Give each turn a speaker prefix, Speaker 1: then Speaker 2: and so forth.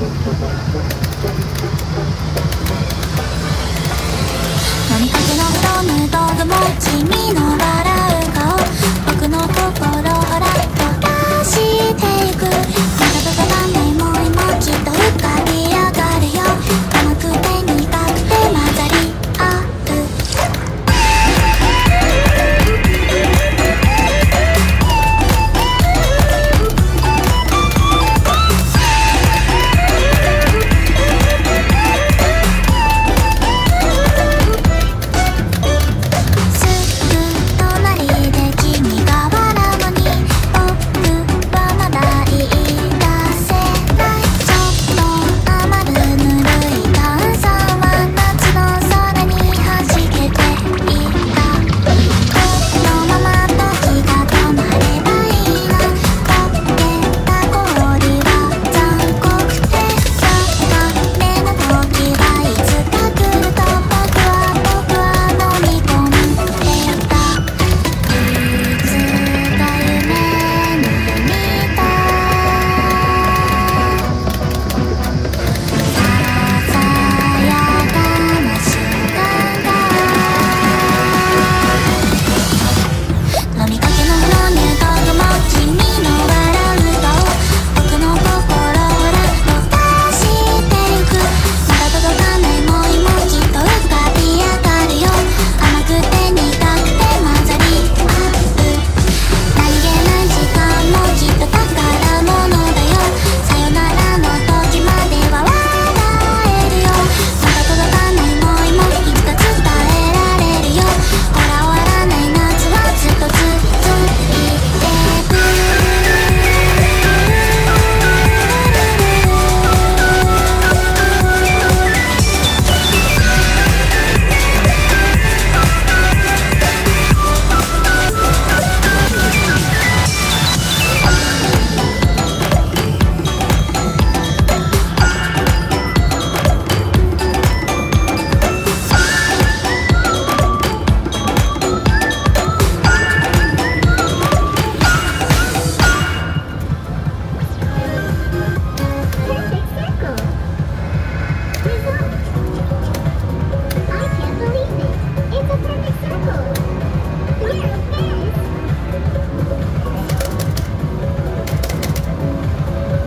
Speaker 1: 飲みかけのうロん道具も地味な